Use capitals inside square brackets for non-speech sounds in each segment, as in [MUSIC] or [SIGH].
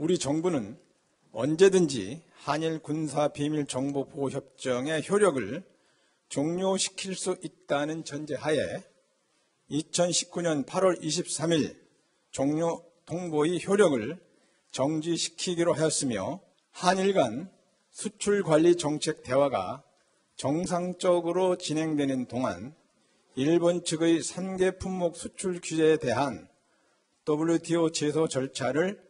우리 정부는 언제든지 한일 군사 비밀 정보 보호 협정의 효력을 종료시킬 수 있다는 전제하에 2019년 8월 23일 종료 통보의 효력을 정지시키기로 하였으며 한일 간 수출 관리 정책 대화가 정상적으로 진행되는 동안 일본 측의 산계 품목 수출 규제에 대한 WTO 제소 절차를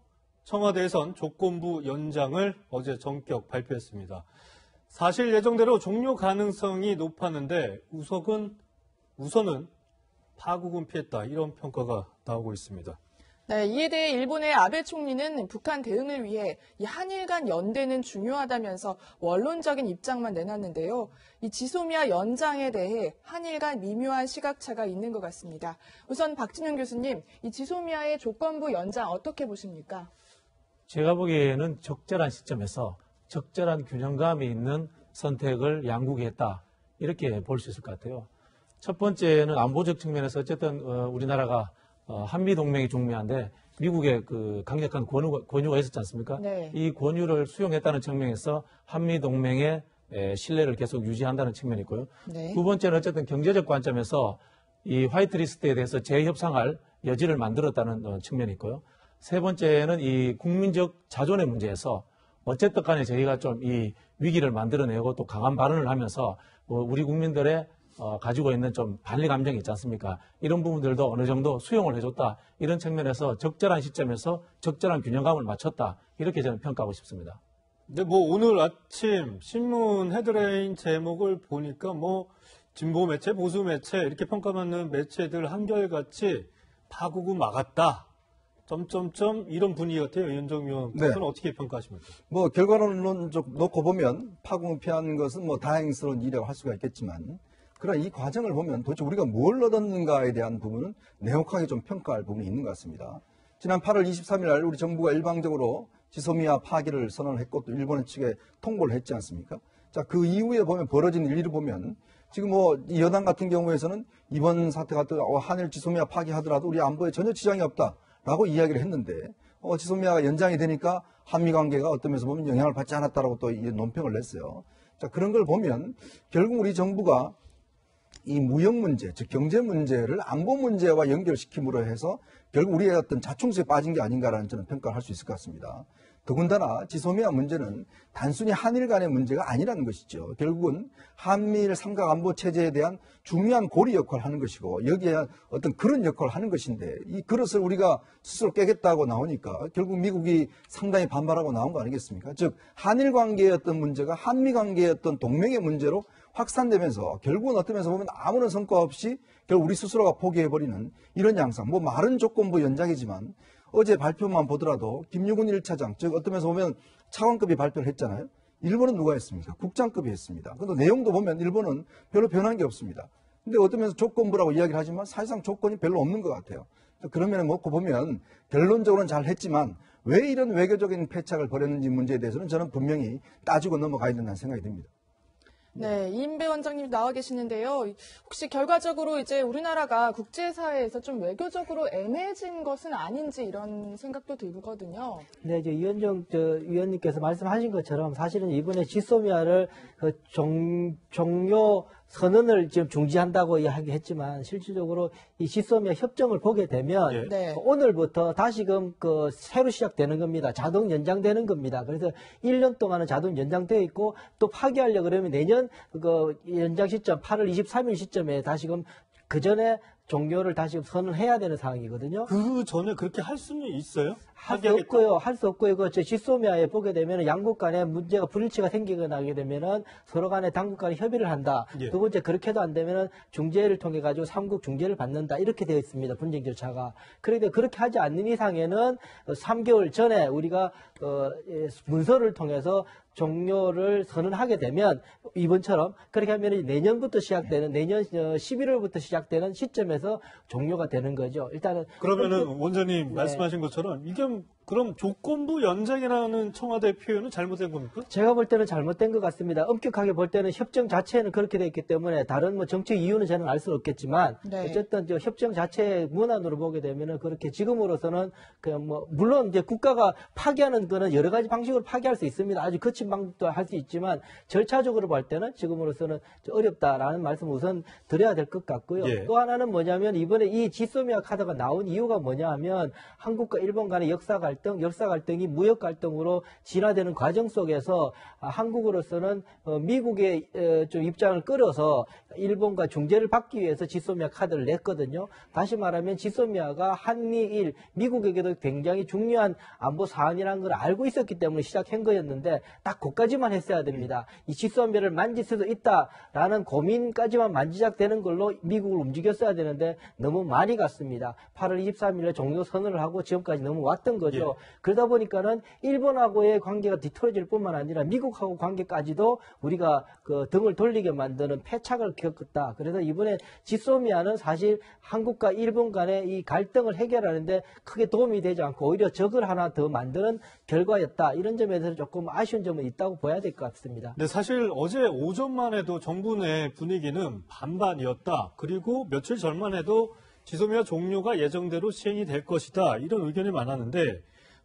청와대에선 조건부 연장을 어제 전격 발표했습니다. 사실 예정대로 종료 가능성이 높았는데 우석은 우선은 파국은 피했다 이런 평가가 나오고 있습니다. 네, 이에 대해 일본의 아베 총리는 북한 대응을 위해 이 한일 간 연대는 중요하다면서 원론적인 입장만 내놨는데요. 이 지소미아 연장에 대해 한일 간 미묘한 시각차가 있는 것 같습니다. 우선 박진영 교수님, 이 지소미아의 조건부 연장 어떻게 보십니까? 제가 보기에는 적절한 시점에서 적절한 균형감이 있는 선택을 양국이 했다. 이렇게 볼 수 있을 것 같아요. 첫 번째는 안보적 측면에서 어쨌든 어, 우리나라가 어, 한미 동맹이 중요한데 미국의 그 강력한 권유, 권유가 있었지 않습니까? 네. 이 권유를 수용했다는 측면에서 한미 동맹의 에, 신뢰를 계속 유지한다는 측면이 있고요. 네. 두 번째는 어쨌든 경제적 관점에서 이 화이트리스트에 대해서 재협상할 여지를 만들었다는 어, 측면이 있고요. 세 번째는 이 국민적 자존의 문제에서 어쨌든 간에 저희가 좀 이 위기를 만들어내고 또 강한 발언을 하면서 어, 우리 국민들의 어, 가지고 있는 좀 반리 감정이 있지 않습니까? 이런 부분들도 어느 정도 수용을 해줬다. 이런 측면에서 적절한 시점에서 적절한 균형감을 맞췄다. 이렇게 저는 평가하고 싶습니다. 근데 뭐 오늘 아침 신문 헤드라인 제목을 보니까 뭐 진보 매체, 보수 매체 이렇게 평가받는 매체들 한결같이 파국은 막았다. 점점점 이런 분위기 같아요. 윤정 의원. 네. 어떻게 평가하십니까? 뭐 결과론적 놓고 보면 파국을 피한 것은 뭐 다행스러운 일이라고 할 수가 있겠지만 그러나 이 과정을 보면 도대체 우리가 뭘 얻었는가에 대한 부분은 내혹하게 좀 평가할 부분이 있는 것 같습니다. 지난 8월 23일 날 우리 정부가 일방적으로 지소미아 파기를 선언했고 또 일본 측에 통보를 했지 않습니까? 자, 그 이후에 보면 벌어진 일을 보면 지금 뭐이 여당 같은 경우에서는 이번 사태 같은 어, 한일 지소미아 파기하더라도 우리 안보에 전혀 지장이 없다 라고 이야기를 했는데 어, 지소미아가 연장이 되니까 한미 관계가 어떤 면에서 보면 영향을 받지 않았다라고 또이 논평을 냈어요. 자, 그런 걸 보면 결국 우리 정부가 이 무역 문제, 즉 경제 문제를 안보 문제와 연결시킴으로 해서 결국 우리의 어떤 자충수에 빠진 게 아닌가라는 저는 평가를 할 수 있을 것 같습니다. 더군다나 지소미아 문제는 단순히 한일 간의 문제가 아니라는 것이죠. 결국은 한미일 삼각 안보 체제에 대한 중요한 고리 역할을 하는 것이고 여기에 어떤 그런 역할을 하는 것인데 이 그릇을 우리가 스스로 깨겠다고 나오니까 결국 미국이 상당히 반발하고 나온 거 아니겠습니까? 즉 한일 관계의 어떤 문제가 한미 관계의 어떤 동맹의 문제로 확산되면서 결국은 어떤 면에서 보면 아무런 성과 없이 결국 우리 스스로가 포기해버리는 이런 양상. 뭐 말은 조건부 연장이지만 어제 발표만 보더라도 김유근 1차장, 즉 어떤 면에서 보면 차관급이 발표를 했잖아요. 일본은 누가 했습니까? 국장급이 했습니다. 근데 내용도 보면 일본은 별로 변한 게 없습니다. 근데 어떤 면에서 조건부라고 이야기를 하지만 사실상 조건이 별로 없는 것 같아요. 그러면 먹고 보면 결론적으로는 잘 했지만 왜 이런 외교적인 패착을 벌였는지 문제에 대해서는 저는 분명히 따지고 넘어가야 된다는 생각이 듭니다. 네, 이인배 원장님 나와 계시는데요. 혹시 결과적으로 이제 우리나라가 국제사회에서 좀 외교적으로 애매해진 것은 아닌지 이런 생각도 들거든요. 네, 이제 이현정 저 위원님께서 말씀하신 것처럼 사실은 이번에 지소미아를 그 종, 종료 선언을 지금 중지한다고 이야기했지만 실질적으로 이 지소미아 협정을 보게 되면 예. 네. 오늘부터 다시금 그 새로 시작되는 겁니다. 자동 연장되는 겁니다. 그래서 1년 동안은 자동 연장되어 있고 또 파기하려 그러면 내년 그 연장 시점 8월 23일 시점에 다시금 그 전에 종료를 다시 선언해야 되는 상황이거든요. 그 전에 그렇게 할 수는 있어요? 할 수. 없고요. 할 수 없고요. 그, 저, 지소미아에 보게 되면 양국 간에 문제가 불일치가 생기거나 하게 되면은 서로 간에 당국 간에 협의를 한다. 예. 두 번째, 그렇게도 안 되면은 중재를 통해 가지고 삼국 중재를 받는다. 이렇게 되어 있습니다. 분쟁 절차가. 그런데 그렇게 하지 않는 이상에는 3개월 전에 우리가, 어, 예, 문서를 통해서 종료를 선언하게 되면 이번처럼 그렇게 하면 내년부터 시작되는 내년 11월부터 시작되는 시점에서 종료가 되는 거죠. 일단은 그러면은 원장님 네. 말씀하신 것처럼 이게 on 그럼 조건부 연장이라는 청와대 표현은 잘못된 겁니까? 제가 볼 때는 잘못된 것 같습니다. 엄격하게 볼 때는 협정 자체는 그렇게 돼 있기 때문에 다른 뭐 정책 이유는 저는 알 수는 없겠지만 네. 어쨌든 저 협정 자체의 문안으로 보게 되면은 그렇게 지금으로서는 그냥 뭐 물론 이제 국가가 파기하는 거는 여러 가지 방식으로 파기할 수 있습니다. 아주 거친 방법도 할 수 있지만 절차적으로 볼 때는 지금으로서는 좀 어렵다라는 말씀 을 우선 드려야 될 것 같고요. 예. 또 하나는 뭐냐면 이번에 이 지소미아 카드가 나온 이유가 뭐냐 하면 한국과 일본 간의 역사 갈등, 역사 갈등이 무역 갈등으로 진화되는 과정 속에서 아, 한국으로서는 어, 미국의 어, 좀 입장을 끌어서 일본과 중재를 받기 위해서 지소미아 카드를 냈거든요. 다시 말하면 지소미아가 한미일 미국에게도 굉장히 중요한 안보 사안이라는 걸 알고 있었기 때문에 시작한 거였는데 딱 그까지만 했어야 됩니다. 이 지소미아를 만질 수도 있다라는 고민까지만 만지작되는 걸로 미국을 움직였어야 되는데 너무 많이 갔습니다. 8월 23일에 종료 선언을 하고 지금까지 너무 왔던 거죠. 그러다 보니까는 일본하고의 관계가 뒤틀어질 뿐만 아니라 미국하고 관계까지도 우리가 그 등을 돌리게 만드는 패착을 겪었다. 그래서 이번에 지소미아는 사실 한국과 일본 간의 이 갈등을 해결하는데 크게 도움이 되지 않고 오히려 적을 하나 더 만드는 결과였다. 이런 점에서 조금 아쉬운 점은 있다고 봐야 될 것 같습니다. 근데 사실 어제 오전만 해도 정부 내 분위기는 반반이었다. 그리고 며칠 전만 해도 지소미아 종료가 예정대로 시행이 될 것이다. 이런 의견이 많았는데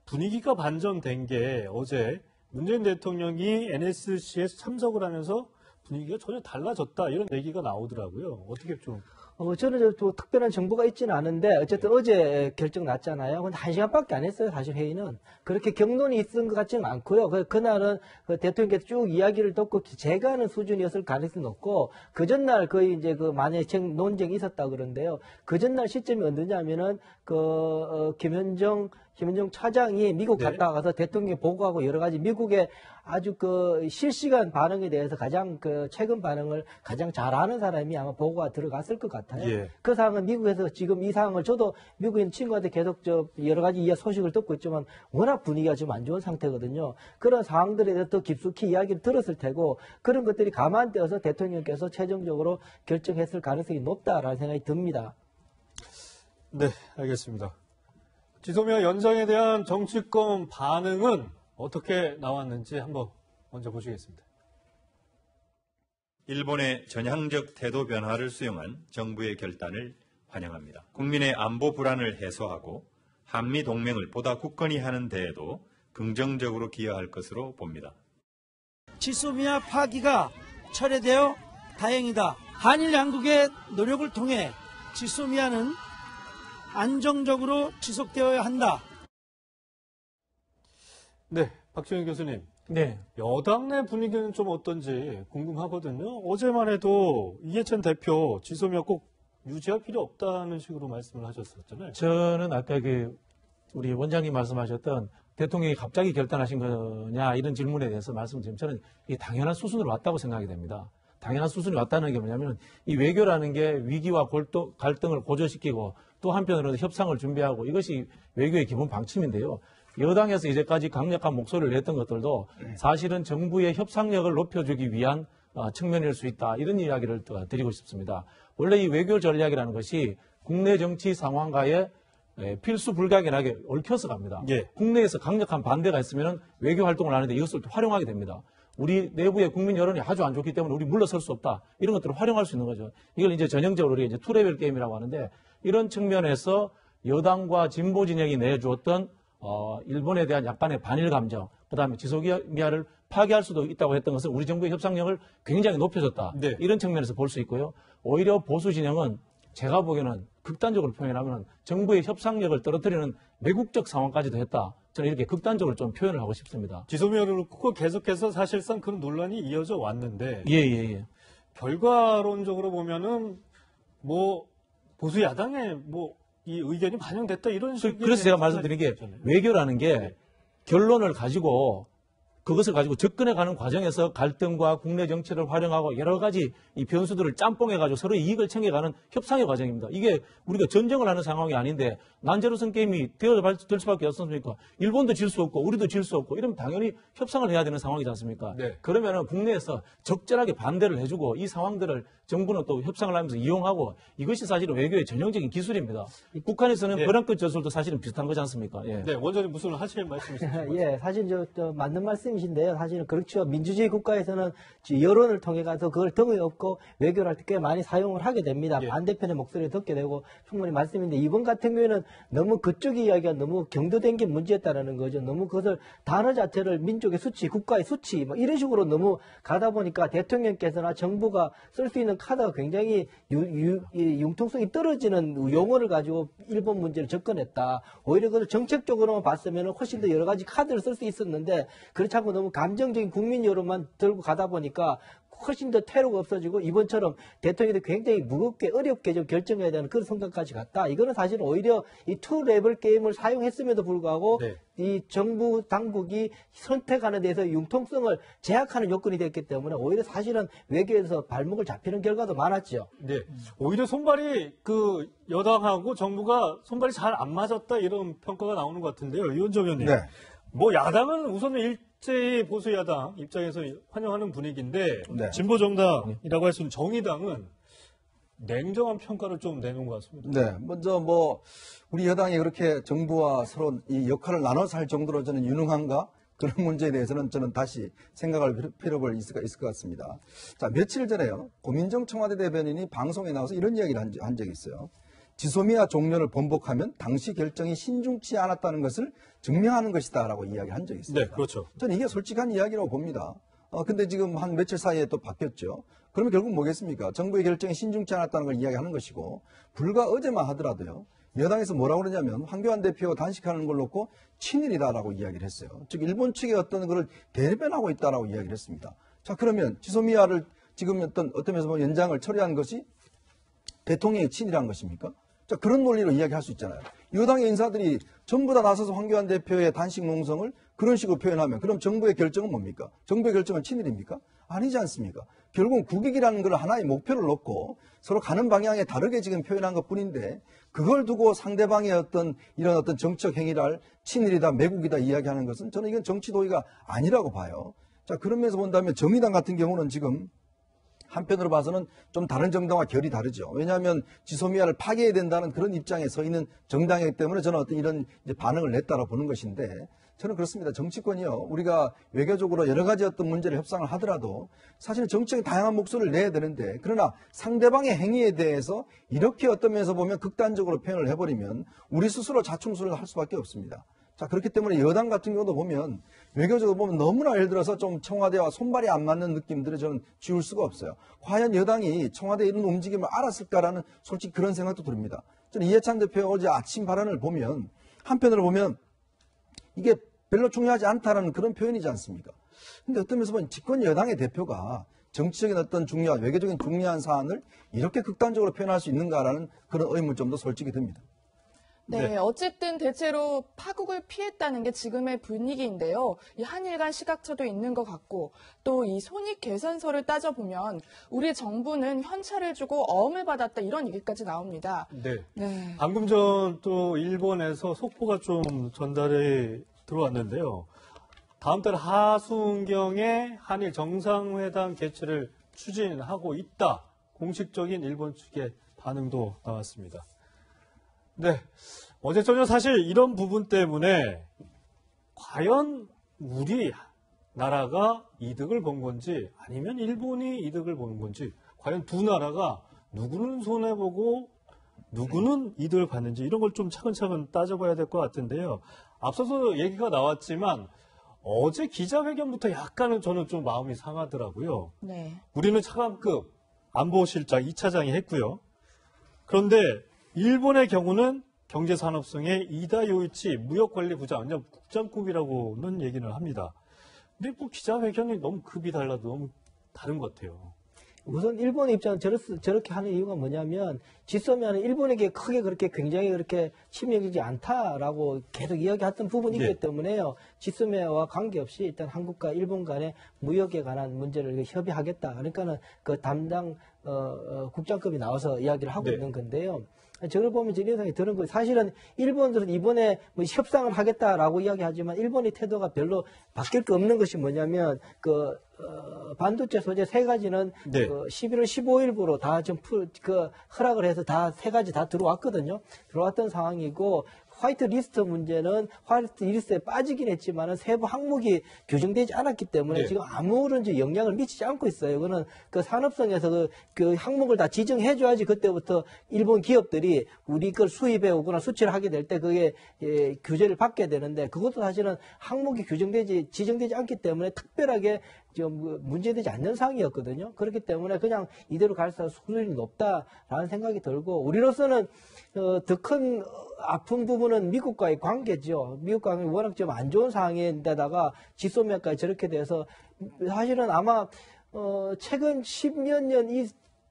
분위기가 반전된 게 어제 문재인 대통령이 NSC에서 참석을 하면서 분위기가 전혀 달라졌다. 이런 얘기가 나오더라고요. 어떻게 좀 어, 저는 저, 또 특별한 정보가 있지는 않은데, 어쨌든 어제 결정 났잖아요. 근데 한 시간밖에 안 했어요, 사실 회의는. 그렇게 경론이 있은 것 같지는 않고요. 그, 그날은 그 대통령께서 쭉 이야기를 듣고 제가 하는 수준이었을 가능성이 높고, 그 전날 거의 이제 그 만약에 쟁- 논쟁이 있었다 그러는데요. 그 전날 시점이 언제냐면은, 그, 어, 김현정, 김현정 차장이 미국 네. 갔다 가서 대통령에 보고하고 여러 가지 미국의 아주 그 실시간 반응에 대해서 가장 그 최근 반응을 가장 잘 아는 사람이 아마 보고가 들어갔을 것 같아요. 예. 그 상황은 미국에서 지금 이 상황을 저도 있는 친구한테 계속 저 여러 가지 이야 소식을 듣고 있지만 워낙 분위기가 좀 안 좋은 상태거든요. 그런 상황들에 대해서 더 깊숙이 이야기를 들었을 테고 그런 것들이 감안되어서 대통령께서 최종적으로 결정했을 가능성이 높다라는 생각이 듭니다. 네, 알겠습니다. 지소미아 연장에 대한 정치권 반응은 어떻게 나왔는지 한번 먼저 보시겠습니다. 일본의 전향적 태도 변화를 수용한 정부의 결단을 환영합니다. 국민의 안보 불안을 해소하고 한미 동맹을 보다 굳건히 하는 데에도 긍정적으로 기여할 것으로 봅니다. 지소미아 파기가 철회되어 다행이다. 한일 양국의 노력을 통해 지소미아는 안정적으로 지속되어야 한다. 네, 박정희 교수님. 네. 여당 내 분위기는 좀 어떤지 궁금하거든요. 어제만 해도 이해찬 대표 지소미아 꼭 유지할 필요 없다는 식으로 말씀을 하셨었잖아요. 저는 아까 그 우리 원장님 말씀하셨던 대통령이 갑자기 결단하신 거냐 이런 질문에 대해서 말씀드리면 저는 이 당연한 수순으로 왔다고 생각이 됩니다. 당연한 수순이 왔다는 게 뭐냐면 이 외교라는 게 위기와 골도, 갈등을 고조시키고 또 한편으로는 협상을 준비하고 이것이 외교의 기본 방침인데요. 여당에서 이제까지 강력한 목소리를 냈던 것들도 사실은 정부의 협상력을 높여주기 위한 어, 측면일 수 있다. 이런 이야기를 또 드리고 싶습니다. 원래 이 외교 전략이라는 것이 국내 정치 상황과의 에, 필수 불가결하게 얽혀서 갑니다. 예. 국내에서 강력한 반대가 있으면 외교 활동을 하는데 이것을 또 활용하게 됩니다. 우리 내부의 국민 여론이 아주 안 좋기 때문에 우리 물러설 수 없다. 이런 것들을 활용할 수 있는 거죠. 이걸 이제 전형적으로 우리가 이제 투레벨 게임이라고 하는데 이런 측면에서 여당과 진보 진영이 내주었던 어, 일본에 대한 약간의 반일 감정, 그 다음에 지소미아를 파기할 수도 있다고 했던 것은 우리 정부의 협상력을 굉장히 높여줬다. 네. 이런 측면에서 볼 수 있고요. 오히려 보수 진영은 제가 보기에는 극단적으로 표현하면 정부의 협상력을 떨어뜨리는 매국적 상황까지도 했다. 저는 이렇게 극단적으로 좀 표현을 하고 싶습니다. 지소미아를 놓고 계속해서 사실상 그런 논란이 이어져 왔는데 예, 예, 예. 결과론적으로 보면은 뭐 보수 야당의 뭐 이 의견이 반영됐다 이런 그- 식의 그래서 제가 말씀드린 게. 외교라는 게 결론을 가지고 그것을 가지고 접근해 가는 과정에서 갈등과 국내 정치를 활용하고 여러 가지 이 변수들을 짬뽕해 가지고 서로 이익을 챙겨가는 협상의 과정입니다. 이게 우리가 전쟁을 하는 상황이 아닌데 난제로선 게임이 되어질 수밖에 없습니까? 일본도 질 수 없고 우리도 질 수 없고 이러면 당연히 협상을 해야 되는 상황이지 않습니까? 네. 그러면은 국내에서 적절하게 반대를 해주고 이 상황들을 정부는 또 협상을 하면서 이용하고 이것이 사실은 외교의 전형적인 기술입니다. 북한에서는 네. 벼랑끝 저술도 사실은 비슷한 거지 않습니까? 예. 네, 원장님 무슨 하실 말씀이신가요? [LAUGHS] 예, 사실 저, 저 맞는 말씀 이신데요. 사실은 그렇죠. 민주주의 국가에서는 지- 여론을 통해 가서 그걸 등에 업고 외교를 할 때 꽤 많이 사용을 하게 됩니다. 예. 반대편의 목소리를 듣게 되고 충분히 말씀인데 이번 같은 경우에는 너무 그쪽 이야기가 너무 경도된 게 문제였다라는 거죠. 너무 그것을 단어 자체를 민족의 수치, 국가의 수치 뭐 이런 식으로 너무 가다 보니까 대통령께서나 정부가 쓸 수 있는 카드가 굉장히 유, 유, 이 융통성이 떨어지는 용어를 가지고 일본 문제를 접근했다. 오히려 그걸 정책적으로만 봤으면 훨씬 더 여러 가지 카드를 쓸 수 있었는데 그렇지 않고 너무 감정적인 국민 여론만 들고 가다 보니까 훨씬 더 퇴로가 없어지고 이번처럼 대통령이 굉장히 무겁게 어렵게 좀 결정해야 되는 그런 생각까지 갔다. 이거는 사실 오히려 이 two level game을 사용했음에도 불구하고 네. 이 정부 당국이 선택하는 데서 융통성을 제약하는 요건이 됐기 때문에 오히려 사실은 외교에서 발목을 잡히는 결과도 많았죠. 네. 오히려 손발이 그 여당하고 정부가 손발이 잘 안 맞았다 이런 평가가 나오는 것 같은데요. 이원정 의원님. 네. 뭐 야당은 우선은 일제히 보수 야당 입장에서 환영하는 분위기인데 네. 진보 정당이라고 할 수 있는 정의당은 냉정한 평가를 좀 내놓은 것 같습니다. 네, 먼저 뭐 우리 여당이 그렇게 정부와 서로 이 역할을 나눠서 할 정도로 저는 유능한가 그런 문제에 대해서는 저는 다시 생각할 필요- 필요가 있을, 있을 것 같습니다. 자, 며칠 전에요. 고민정 청와대 대변인이 방송에 나와서 이런 이야기를 한, 적- 한 적이 있어요. 지소미아 종료를 번복하면 당시 결정이 신중치 않았다는 것을 증명하는 것이다라고 이야기한 적이 있습니다. 네, 그렇죠. 저는 이게 솔직한 이야기라고 봅니다. 어, 근데 지금 한 며칠 사이에 또 바뀌었죠. 그러면 결국 뭐겠습니까? 정부의 결정이 신중치 않았다는 걸 이야기하는 것이고, 불과 어제만 하더라도요. 여당에서 뭐라고 그러냐면, 황교안 대표 단식하는 걸 놓고 친일이다라고 이야기를 했어요. 즉, 일본 측의 어떤 것을 대변하고 있다라고 이야기를 했습니다. 자, 그러면 지소미아를 지금 어떤, 어떤 면에서 보면 연장을 처리한 것이 대통령의 친일한 것입니까? 자, 그런 논리로 이야기할 수 있잖아요. 여당의 인사들이 전부 다 나서서 황교안 대표의 단식 농성을 그런 식으로 표현하면 그럼 정부의 결정은 뭡니까? 정부의 결정은 친일입니까? 아니지 않습니까? 결국은 국익이라는 걸 하나의 목표를 놓고 서로 가는 방향에 다르게 지금 표현한 것 뿐인데 그걸 두고 상대방의 어떤 이런 어떤 정치적 행위를 친일이다, 매국이다 이야기하는 것은 저는 이건 정치 도의가 아니라고 봐요. 자, 그런 면에서 본다면 정의당 같은 경우는 지금 한편으로 봐서는 좀 다른 정당과 결이 다르죠. 왜냐하면 지소미아를 파괴해야 된다는 그런 입장에 서 있는 정당이기 때문에 저는 어떤 이런 반응을 냈다고 보는 것인데 저는 그렇습니다. 정치권이요. 우리가 외교적으로 여러 가지 어떤 문제를 협상을 하더라도 사실 정치적인 다양한 목소리를 내야 되는데 그러나 상대방의 행위에 대해서 이렇게 어떤 면에서 보면 극단적으로 표현을 해버리면 우리 스스로 자충수를 할 수밖에 없습니다. 자, 그렇기 때문에 여당 같은 경우도 보면 외교적으로 보면 너무나 예를 들어서 좀 청와대와 손발이 안 맞는 느낌들을 저는 지울 수가 없어요. 과연 여당이 청와대 이런 움직임을 알았을까라는 솔직히 그런 생각도 듭니다. 저는 이해찬 대표 어제 아침 발언을 보면 한편으로 보면 이게 별로 중요하지 않다라는 그런 표현이지 않습니까? 근데 어떤 면에서 보면 집권 여당의 대표가 정치적인 어떤 중요한, 외교적인 중요한 사안을 이렇게 극단적으로 표현할 수 있는가라는 그런 의문점도 솔직히 듭니다. 네, 네. 어쨌든 대체로 파국을 피했다는 게 지금의 분위기인데요. 이 한일 간 시각차도 있는 것 같고 또 이 손익 계산서를 따져보면 우리 정부는 현찰을 주고 어음을 받았다 이런 얘기까지 나옵니다. 네. 네. 방금 전 또 일본에서 속보가 좀 전달이 들어왔는데요. 다음 달 하순경에 한일 정상회담 개최를 추진하고 있다. 공식적인 일본 측의 반응도 나왔습니다. 네. 어제 저녁 사실 이런 부분 때문에 과연 우리 나라가 이득을 본 건지 아니면 일본이 이득을 보는 건지 과연 두 나라가 누구는 손해보고 누구는 이득을 받는지 이런 걸 좀 차근차근 따져봐야 될 것 같은데요. 앞서서 얘기가 나왔지만 어제 기자회견부터 약간은 저는 좀 마음이 상하더라고요. 네. 우리는 차관급 안보실장 2차장이 했고요. 그런데 일본의 경우는 경제산업성의 이다 요이치 무역관리부장, 그냥 국장급이라고는 얘기를 합니다. 근데 뭐 기자회견이 너무 급이 달라도 너무 다른 것 같아요. 우선 일본의 입장은 저렇, 저렇게 하는 이유가 뭐냐면 지소미아는 일본에게 크게 그렇게 굉장히 그렇게 치명적이지 않다라고 계속 이야기했던 부분이기 네. 때문에요. 지소미아와 관계없이 일단 한국과 일본 간의 무역에 관한 문제를 협의하겠다. 그러니까는 그 담당 어, 어, 국장급이 나와서 이야기를 하고 네. 있는 건데요. 저걸 보면 제 인상이 드는 거예요. 사실은 일본들은 이번에 뭐 협상을 하겠다라고 이야기하지만 일본의 태도가 별로 바뀔 게 없는 것이 뭐냐면 그 어, 반도체 소재 세 가지는 네. 그 11월 15일부로 다좀그 허락을 해서 다 세 가지 다 들어왔거든요. 들어왔던 상황이고 화이트 리스트 문제는 화이트 리스트에 빠지긴 했지만은 세부 항목이 규정되지 않았기 때문에 네. 지금 아무런 영향을 미치지 않고 있어요. 그거는 그 산업성에서 그, 그 항목을 다 지정해줘야지 그때부터 일본 기업들이 우리 걸 수입해 오거나 수출을 하게 될 때 그게 예, 규제를 받게 되는데 그것도 사실은 항목이 규정되지 지정되지 않기 때문에 특별하게 좀그 문제되지 않는 상황이었거든요. 그렇기 때문에 그냥 이대로 갈 수준이 높다라는 생각이 들고 우리로서는 어, 더큰 아픈 부분은 미국과의 관계죠. 미국과는 워낙 좀 안 좋은 상황인데다가 지소미아까지 저렇게 돼서 사실은 아마 어, 최근 십몇 년이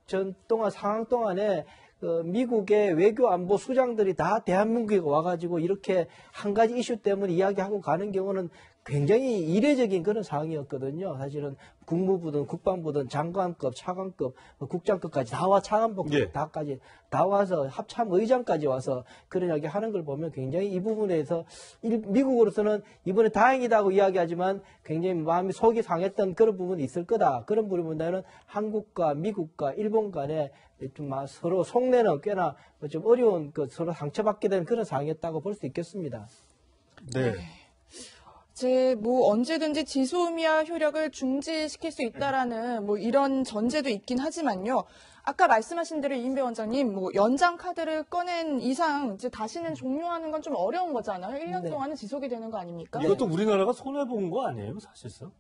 전 동안 상황 동안에 그 미국의 외교 안보 수장들이 다 대한민국에 와가지고 이렇게 한 가지 이슈 때문에 이야기하고 가는 경우는 굉장히 이례적인 그런 상황이었거든요. 사실은 국무부든 국방부든 장관급, 차관급, 뭐 국장급까지 다와 차관복 예. 다까지 다 와서 합참 의장까지 와서 그런 이야기 하는 걸 보면 굉장히 이 부분에서 일- 미국으로서는 이번에 다행이다고 이야기하지만 굉장히 마음이 속이 상했던 그런 부분이 있을 거다. 그런 부분보다는 한국과 미국과 일본 간에 좀막 서로 속내는 꽤나 좀 어려운 그 서로 상처받게 된 그런 상황이었다고 볼 수 있겠습니다. 네. 제뭐 언제든지 지소미아 효력을 중지시킬 수 있다라는 뭐 이런 전제도 있긴 하지만요. 아까 말씀하신 대로 이인배 원장님 뭐 연장 카드를 꺼낸 이상 이제 다시는 종료하는 건 좀 어려운 거잖아요. 1년 네. 동안은 지속이 되는 거 아닙니까? 이것도 우리나라가 손해 본 거 아니에요, 사실상?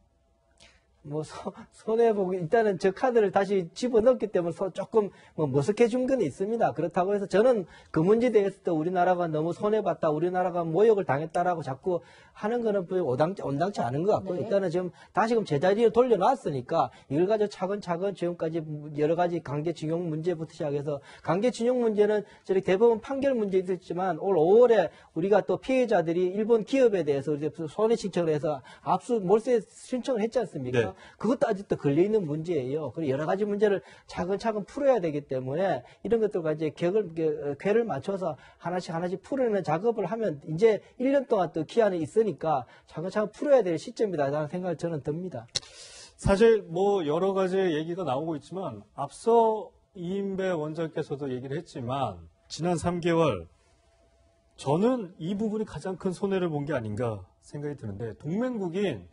뭐 소- 손해 보고 일단은 저 카드를 다시 집어넣기 때문에 소- 조금 뭐 머쓱해진 건 있습니다. 그렇다고 해서 저는 그 문제에 대해서 또 우리나라가 너무 손해 봤다, 우리나라가 모욕을 당했다라고 자꾸 하는 거는 뭐 온당치, 온당치 않은 것 같고 네. 일단은 지금 다시금 제자리에 돌려놨으니까 이걸 가지고 차근차근 지금까지 여러 가지 강제징용 문제부터 시작해서 강제징용 문제는 저희 대법원 판결 문제 있었지만 올 5월에 우리가 또 피해자들이 일본 기업에 대해서 손해 신청을 해서 압수 몰세 신청을 했지 않습니까? 네. 그것도 아직도 걸려있는 문제예요. 그리고 여러 가지 문제를 차근차근 풀어야 되기 때문에 이런 것들과 이제 격을, 그, 궤를 맞춰서 하나씩 하나씩 풀어내는 작업을 하면 이제 1년 동안 또 기한이 있으니까 차근차근 풀어야 될 시점이다라는 생각을 저는 듭니다. 사실 뭐 여러 가지 얘기가 나오고 있지만 앞서 이인배 원장께서도 얘기를 했지만 지난 3개월 저는 이 부분이 가장 큰 손해를 본 게 아닌가 생각이 드는데 동맹국인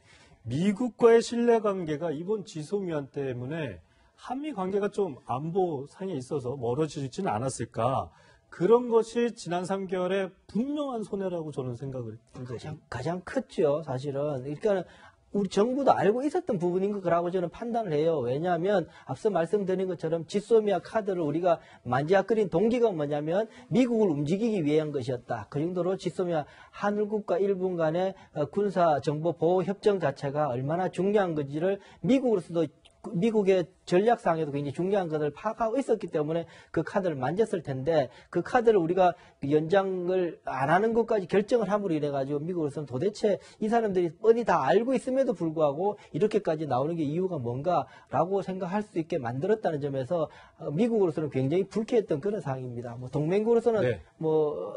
미국과의 신뢰 관계가 이번 지소미안 때문에 한미 관계가 좀 안보 상에 있어서 멀어지지는 않았을까 그런 것이 지난 3개월에 분명한 손해라고 저는 생각을 가장. 가장 컸죠, 사실은. 그러니까 우리 정부도 알고 있었던 부분인 거라고 저는 판단을 해요. 왜냐하면 앞서 말씀드린 것처럼 지소미아 카드를 우리가 만지작거린 동기가 뭐냐면 미국을 움직이기 위한 것이었다. 그 정도로 지소미아 하늘국과 일본 간의 어, 군사 정보 보호 협정 자체가 얼마나 중요한 건지를 미국으로서도 미국의 전략상에도 굉장히 중요한 것을 파악하고 있었기 때문에 그 카드를 만졌을 텐데 그 카드를 우리가 연장을 안 하는 것까지 결정을 함으로 인해 가지고 미국으로서는 도대체 이 사람들이 뻔히 다 알고 있음에도 불구하고 이렇게까지 나오는 게 이유가 뭔가라고 생각할 수 있게 만들었다는 점에서 어, 미국으로서는 굉장히 불쾌했던 그런 상황입니다. 뭐 동맹국으로서는 네. 뭐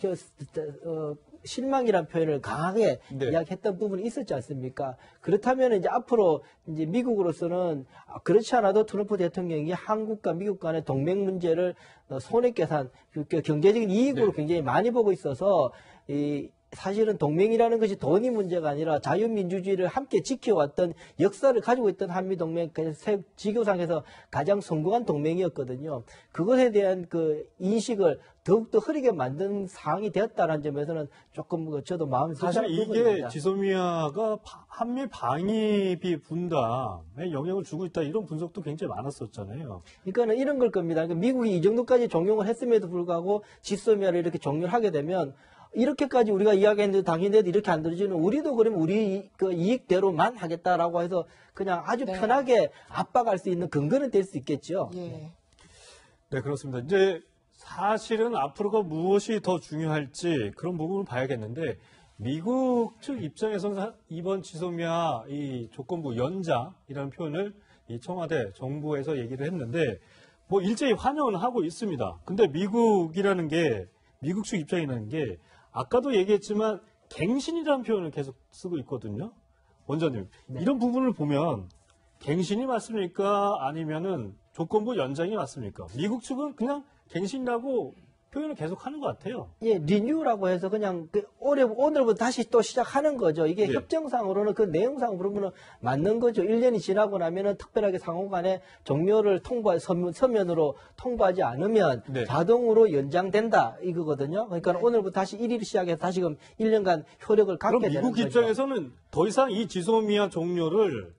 저, 어, 실망이란 표현을 강하게 네. 이야기했던 부분이 있었지 않습니까? 그렇다면 이제 앞으로 이제 미국으로서는 아, 그렇지 않아도 트럼프 대통령이 한국과 미국 간의 동맹 문제를 어, 손해 계산, 그 경제적인 이익으로 네. 굉장히 많이 보고 있어서 이 사실은 동맹이라는 것이 돈이 문제가 아니라 자유민주주의를 함께 지켜왔던 역사를 가지고 있던 한미동맹, 그 세- 지교상에서 가장 성공한 동맹이었거든요. 그것에 대한 그 인식을 더욱더 흐리게 만든 상황이 되었다는 점에서는 조금 그 저도 마음이 사실 이게. 지소미아가 바- 한미 방위비 분담에 영향을 주고 있다 이런 분석도 굉장히 많았었잖아요. 그러니까는 이런 걸 겁니다. 그러니까 미국이 이 정도까지 종용을 했음에도 불구하고 지소미아를 이렇게 종료를 하게 되면 이렇게까지 우리가 이야기했는데 당신네도 이렇게 안 들어주는 우리도 그러면 우리 이- 그 이익대로만 하겠다라고 해서 그냥 아주 네. 편하게 압박할 수 있는 근거는 될 수 있겠죠. 예. 네, 그렇습니다. 이제 사실은 앞으로가 무엇이 더 중요할지 그런 부분을 봐야겠는데 미국 측 입장에서는 사- 이번 지소미아 이 조건부 연장이라는 표현을 이 청와대 정부에서 얘기를 했는데 뭐 일제히 환영은 하고 있습니다. 근데 미국이라는 게 미국 측 입장이라는 게 아까도 얘기했지만 갱신이라는 표현을 계속 쓰고 있거든요. 원장님 이런 부분을 보면 갱신이 맞습니까? 아니면은 조건부 연장이 맞습니까? 미국 측은 그냥 갱신이라고 표현을 계속 하는 것 같아요. 예, 리뉴라고 해서 그냥 그 올해 오늘부터 다시 또 시작하는 거죠. 이게 네. 협정상으로는 그 내용상 보면은 맞는 거죠. 1년이 지나고 나면은 특별하게 상호간에 종료를 통보 서면, 서면으로 통보하지 않으면 네. 자동으로 연장된다 이거거든요. 그러니까 오늘부터 다시 1일 시작해서 다시금 1년간 효력을 그럼 갖게 되는 미국 거죠. 입장에서는 더 이상 이 지소미아 종료를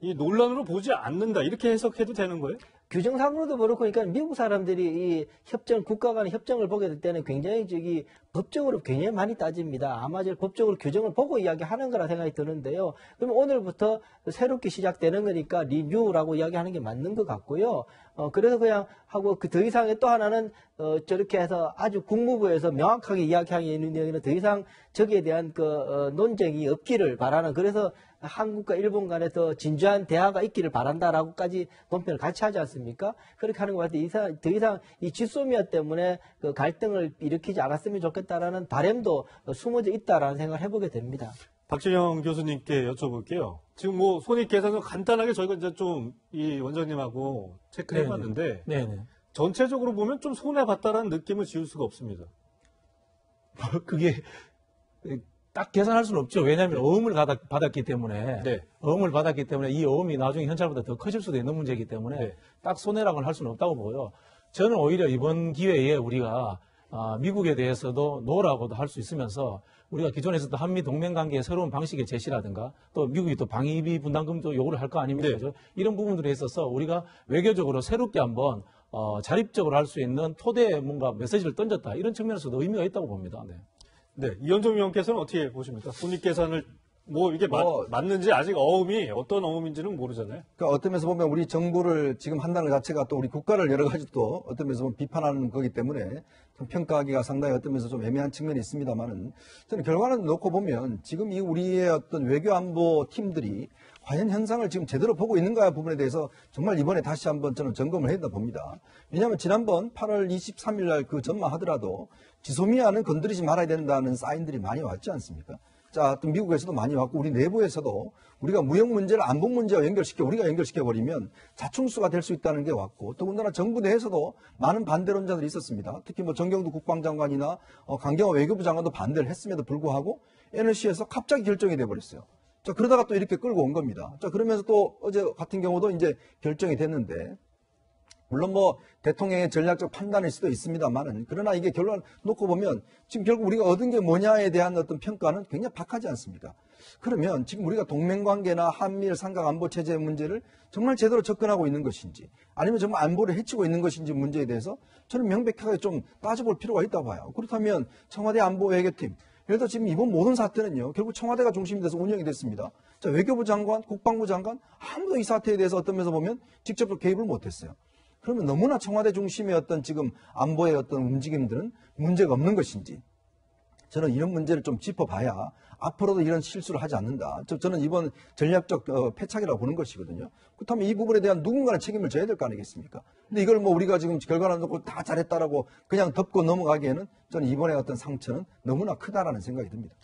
이 논란으로 보지 않는다 이렇게 해석해도 되는 거예요? 규정상으로도 그렇고, 그러니까 미국 사람들이 이 협정, 국가 간의 협정을 보게 될 때는 굉장히 저기 법적으로 굉장히 많이 따집니다. 아마 저 법적으로 규정을 보고 이야기하는 거라 생각이 드는데요. 그럼 오늘부터 새롭게 시작되는 거니까 리뉴라고 이야기하는 게 맞는 것 같고요. 어, 그래서 그냥 하고 그 더 이상의 또 하나는 어, 저렇게 해서 아주 국무부에서 명확하게 이야기하는 얘기는 더 이상 저기에 대한 그 어, 논쟁이 없기를 바라는 그래서 한국과 일본 간에 더 진주한 대화가 있기를 바란다라고까지 논평을 같이 하지 않습니까? 그렇게 하는 것 같아요. 이상, 더 이상 이 지소미아 때문에 그 갈등을 일으키지 않았으면 좋겠다라는 바램도 어, 숨어져 있다라는 생각을 해보게 됩니다. 박진영 교수님께 여쭤볼게요. 지금 뭐 손익 계산서 간단하게 저희가 이제 좀 이 원장님하고 체크를 네, 해봤는데 네, 네. 전체적으로 보면 좀 손해 봤다라는 느낌을 지울 수가 없습니다. 그게 딱 계산할 수는 없죠. 왜냐하면 어음을 받았, 받았기 때문에 네. 어음을 받았기 때문에 이 어음이 나중에 현찰보다 더 커질 수도 있는 문제이기 때문에 네. 딱 손해라고는 할 수는 없다고 보고요. 저는 오히려 이번 기회에 우리가 아, 미국에 대해서도 no라고도 할 수 있으면서 우리가 기존에 있었던 한미 동맹 관계의 새로운 방식의 제시라든가 또 미국이 또 방위비 분담금도 요구를 할 거 아닙니까? 네. 그죠? 이런 부분들에 있어서 우리가 외교적으로 새롭게 한번 어, 자립적으로 할 수 있는 토대에 뭔가 메시지를 던졌다 이런 측면에서도 의미가 있다고 봅니다. 네. 네, 이현정 위원께서는 어떻게 보십니까? 손익 계산을 뭐 이게 맞, 뭐- 맞는지 아직 어음이 어떤 어음인지는 모르잖아요. 그러니까 어떤 면에서 보면 우리 정부를 지금 한다는 것 자체가 또 우리 국가를 여러 가지 또 어떤 면에서 보면 비판하는 거기 때문에 좀 평가하기가 상당히 어떤 면에서 좀 애매한 측면이 있습니다만은 저는 결과는 놓고 보면 지금 이 우리의 어떤 외교 안보 팀들이 과연 현상을 지금 제대로 보고 있는가 부분에 대해서 정말 이번에 다시 한번 저는 점검을 해야 된다 봅니다. 왜냐하면 지난번 8월 23일 날 그 전만 하더라도 지소미아는 건드리지 말아야 된다는 사인들이 많이 왔지 않습니까? 자, 또 미국에서도 많이 왔고 우리 내부에서도 우리가 무역 문제를 안보 문제와 연결시켜 우리가 연결시켜 버리면 자충수가 될 수 있다는 게 왔고 더군다나 정부 내에서도 많은 반대론자들이 있었습니다. 특히 뭐 정경두 국방장관이나 어, 강경화 외교부 장관도 반대를 했음에도 불구하고 NSC에서 갑자기 결정이 돼 버렸어요. 자, 그러다가 또 이렇게 끌고 온 겁니다. 자, 그러면서 또 어제 같은 경우도 이제 결정이 됐는데 물론 뭐 대통령의 전략적 판단일 수도 있습니다만은 그러나 이게 결론 놓고 보면 지금 결국 우리가 얻은 게 뭐냐에 대한 어떤 평가는 굉장히 박하지 않습니까? 그러면 지금 우리가 동맹 관계나 한미일 삼각 안보 체제 문제를 정말 제대로 접근하고 있는 것인지 아니면 정말 안보를 해치고 있는 것인지 문제에 대해서 저는 명백하게 좀 따져볼 필요가 있다 봐요. 그렇다면 청와대 안보 외교팀 들어 지금 이번 모든 사태는요, 결국 청와대가 중심이 돼서 운영이 됐습니다. 자, 외교부 장관, 국방부 장관, 아무도 이 사태에 대해서 어떤 면에서 보면 직접적 개입을 못했어요. 그러면 너무나 청와대 중심의 어떤 지금 안보의 어떤 움직임들은 문제가 없는 것인지, 저는 이런 문제를 좀 짚어봐야 앞으로도 이런 실수를 하지 않는다. 저, 저는 이번 전략적 어, 패착이라고 보는 것이거든요. 그렇다면 이 부분에 대한 누군가는 책임을 져야 될 거 아니겠습니까? 근데 이걸 뭐 우리가 지금 결과를 놓고 다 잘했다라고 그냥 덮고 넘어가기에는 저는 이번에 어떤 상처는 너무나 크다라는 생각이 듭니다.